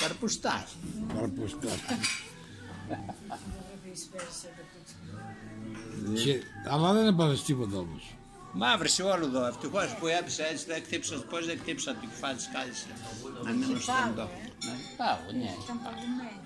Καρπουστά. Καρπουστά. Αλλά δεν έπαθες τίποτα όμως. Μαύρησε όλο εδώ. Ευτυχώς που έπεισα έτσι δεν χτύπησα. Πώς δεν χτύπησα την κεφάλι τη κάλυψη. Να μείνω στον τόπο. Πάω, ναι. Ήταν παγωμένη.